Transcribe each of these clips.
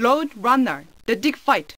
Road Runner, The Dig Fight.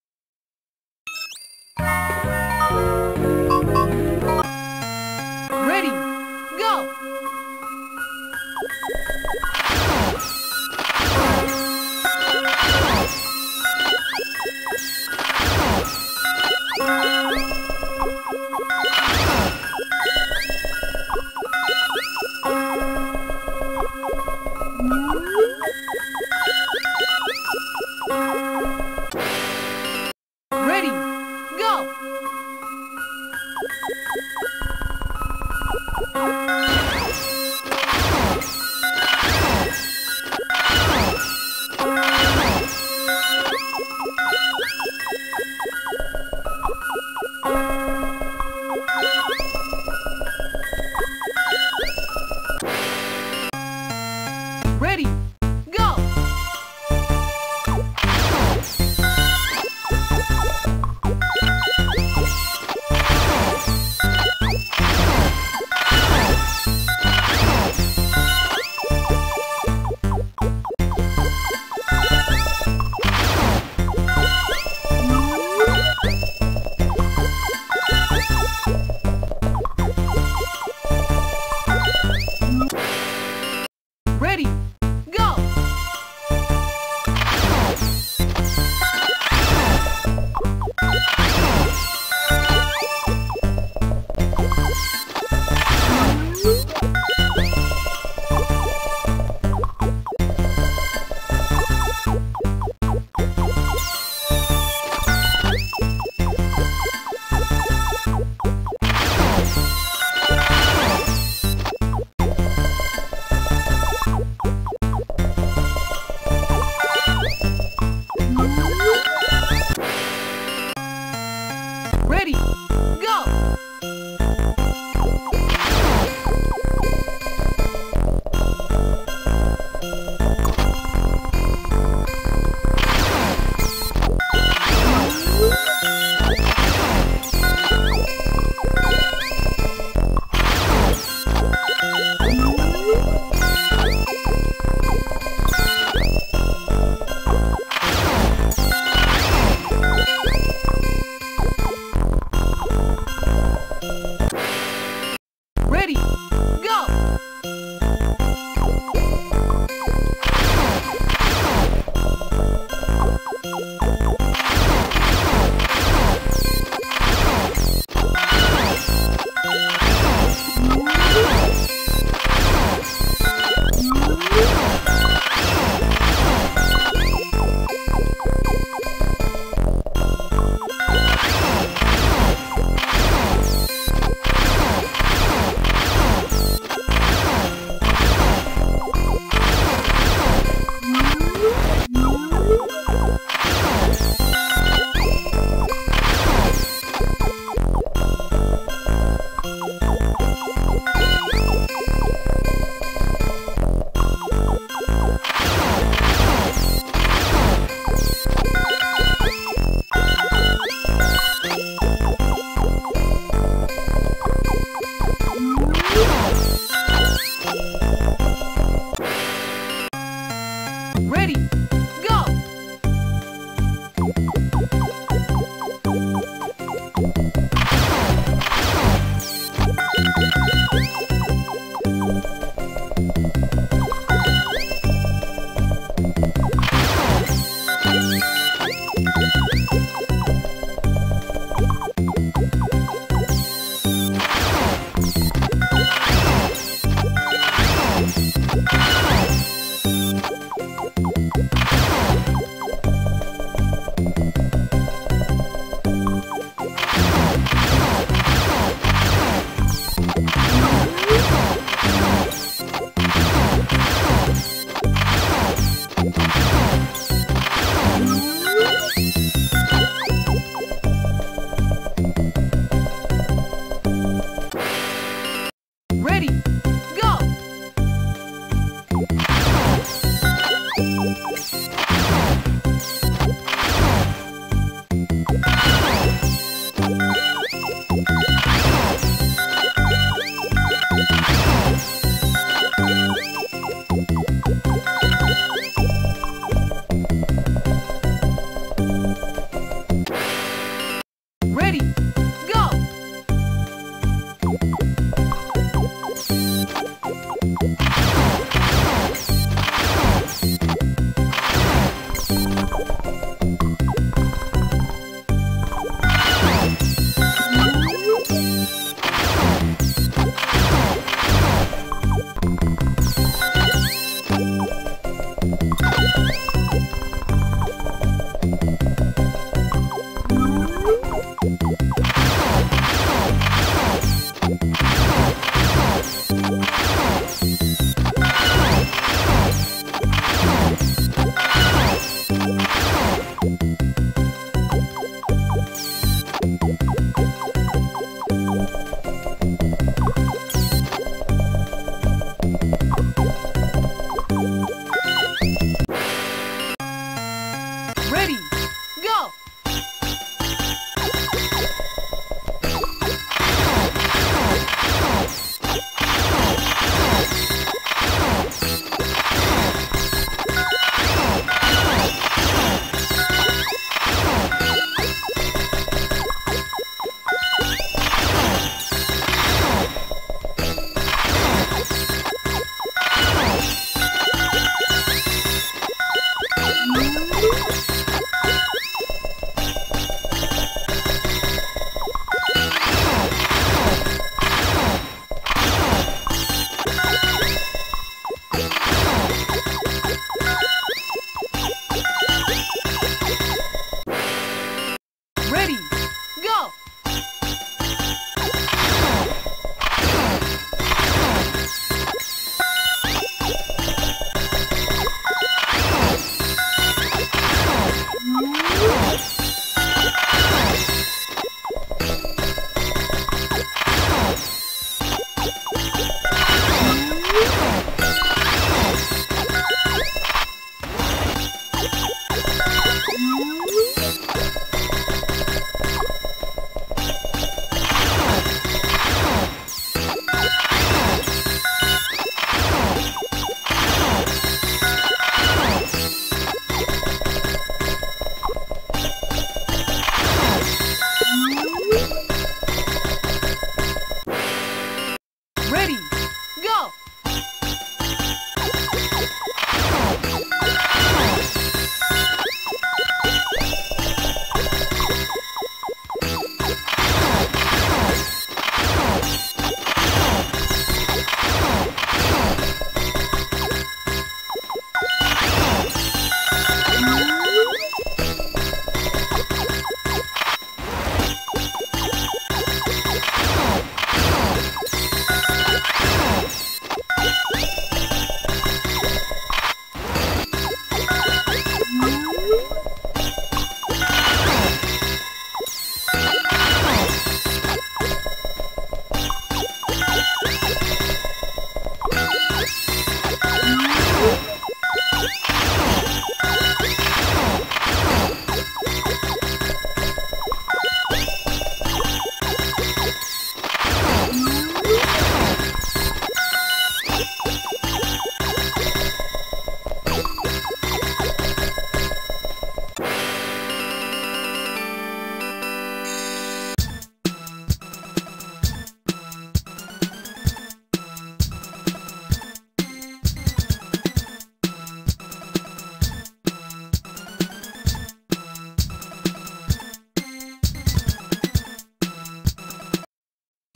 Thank you.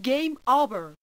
Game over.